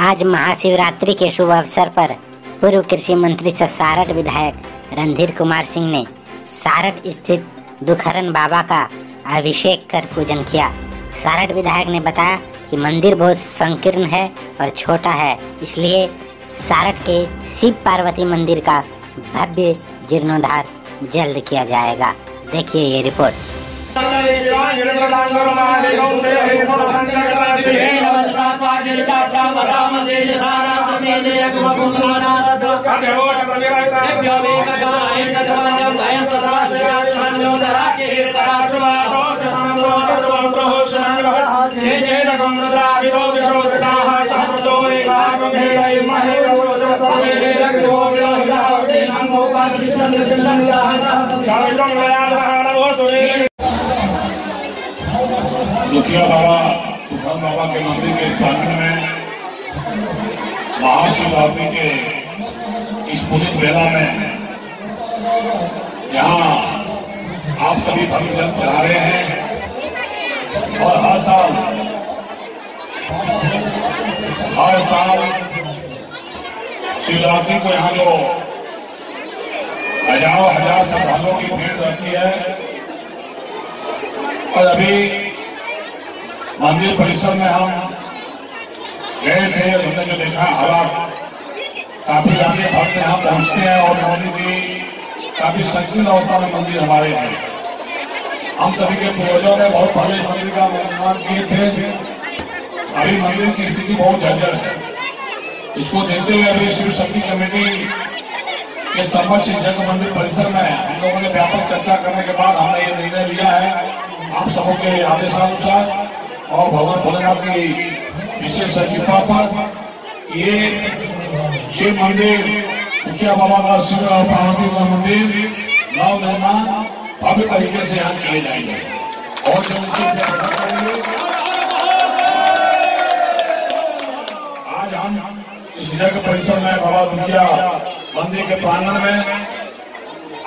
आज महाशिवरात्रि के शुभ अवसर पर पूर्व कृषि मंत्री से सारठ विधायक रणधीर कुमार सिंह ने सारठ स्थित दुखहरन बाबा का अभिषेक कर पूजन किया सारठ विधायक ने बताया कि मंदिर बहुत संकीर्ण है और छोटा है इसलिए सारठ के शिव पार्वती मंदिर का भव्य जीर्णोद्धार जल्द किया जाएगा देखिए ये रिपोर्ट मुखिया बाबा तुफान बाबा के मंदिर के में महाशिवरात्रि के इस पुनित मेला में यहाँ आप सभी भक्तजन चढ़ा रहे हैं और हर साल हर साल शिवरात्रि को यहाँ जो हज़ारों, हज़ार श्रद्धालुओं की भीड़ रहती है, और अभी मंदिर परिसर में हम गए थे हमने जो देखा हालात काफ़ी ज़्यादा भक्त यहाँ पहुँचते हैं, और मोदी जी काफ़ी संकीर्ण अवस्था में मंदिर हमारे हैं। हम सभी के पूर्वजों ने बहुत पहले मंदिर का निर्माण किए थे। अभी मंदिर की स्थिति बहुत जर्जर है। इसको देखते हुए अभी शिव शक्ति कमेटी के समक्ष जग मंदिर परिसर में हम लोगों ने व्यापक चर्चा करने के बाद हमने ये निर्णय लिया है। आप सबों के आदेशानुसार और भगवान भोलेनाथ की विशेष कृपा पर ये शिव मंदिर मुखिया बाबा का पार्वती का मंदिर, नव निर्माण भव्य तरीके से यहाँ किए जाएँगे। और जो आज हम इस जग परिसर में बाबा मुखिया मंदिर के प्रांगण में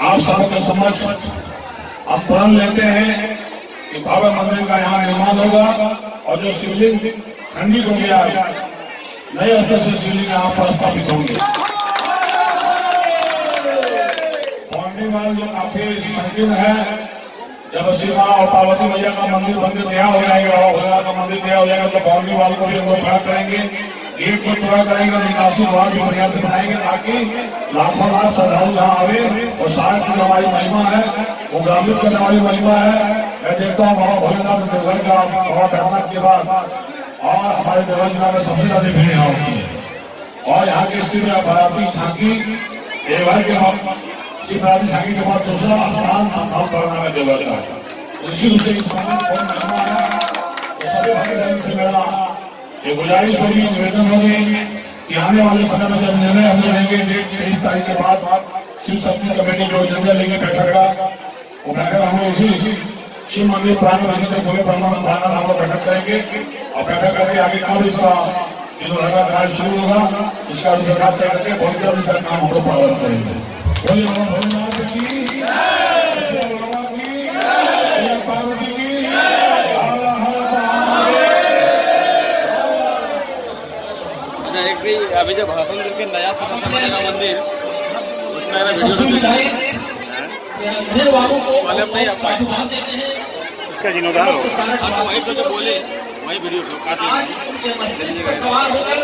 आप सबों के समक्ष हम प्रण लेते हैं कि बाबा मंदिर का यहाँ निर्माण होगा और जो शिवलिंग खंडित हो गया नए से शिवलिंग यहाँ पर स्थापित होंगे वाल जो काफ़ी संकीर्ण है, जब शिवा और पार्वती मैया का मंदिर मंदिर तैयार हो जाएगा और भोलेनाथ का मंदिर तैयार हो जाएगा तो बाउंड्री वाल को भी हम लोग खड़ा करेंगे। गेट को चौड़ा करेंगे निकासी द्वार भी पर्याप्त बनाएँगे, ताकि लाखों लाख श्रद्धालु यहाँ आवे और साथ की हमारी महिमा है, वो ग्रामीण करने वाली महिमा है। मैं देखता हूँ बाबा भोलेनाथ के बाद और हमारे जिला में सबसे ज़्यादा भीड़ यहाँ होती है और यहाँ के शिव बराती झांकी, देवघर के बाद शिव बराती झांकी के बाद दूसरा स्थान संभाल करना है देवघर का तो इसी बहुत तो से मेरा गुजारिश होगी निवेदन होगी कि आने वाले समय में जब निर्णय हम लेंगे तेईस तारीख के बाद शिव शक्ति कमेटी जो निर्णय लेंगे बैठक का, वो बैठक हम लोग इसी शिव मंदिर प्रांगण से पूरे ब्रह्मांड प्रांगण हम लोग बैठक करेंगे। और बैठक करके आगे कब इसका जो लगा कार्य शुरू होगा इसका तय करके बहुत जल्द इसका काम हम लोग प्रारंभ करेंगे। बोलिए भोलेनाथ की। की की। अच्छा भी अभी जब भाषण करके नया सदन से बनेगा मंदिर उसमें मैंने वीडियो इसका जीर्णोद्धार हो। हाँ तो वही तो जो बोले वही वीडियो को काट लेंगे सवार होकर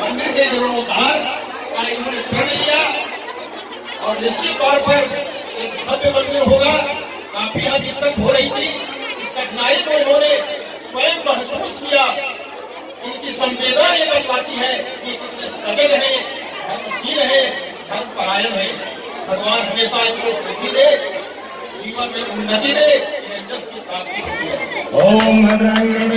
मंदिर के जीर्णोद्धार का इन्होंने प्रण लिया और निश्चित तौर पर एक भव्य मंदिर होगा काफ़ी हद तक हो रही थी। इस कठिनाई को इन्होंने स्वयं महसूस किया इनकी संवेदना ये बतलाती है कि कितने सजग है धर्मशील है धर्म परायण है। भगवान हमेशा इनको बुद्धि दे जीवन में उन्नति ओम नारायण